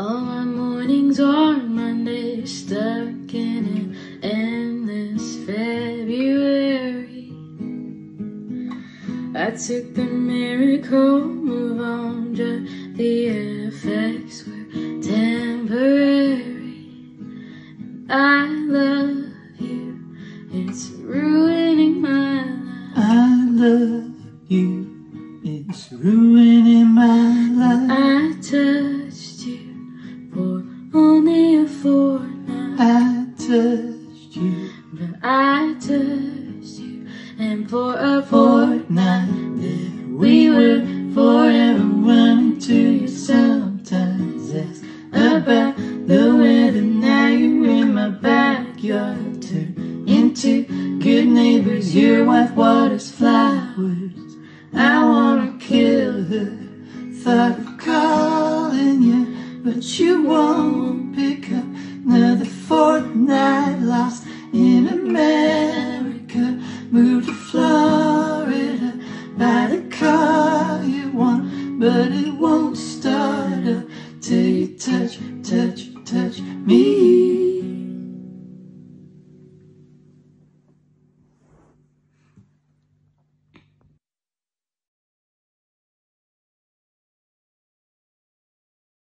All my mornings are Monday, stuck in an endless February. I took the miracle move on, just the effects were temporary. I love you, it's ruining my life. I love you. It's ruining my for only a fortnight. I touched you But I touched you, and for a fortnight we were forever running to you. Sometimes ask about the weather. Now you're in my backyard. Turn into good neighbors. Your wife waters flowers. I wanna kill her. Thought but you won't pick up another fortnight lost in America. Moved to Florida buy the car you want, but it won't start up till you touch, touch, touch me.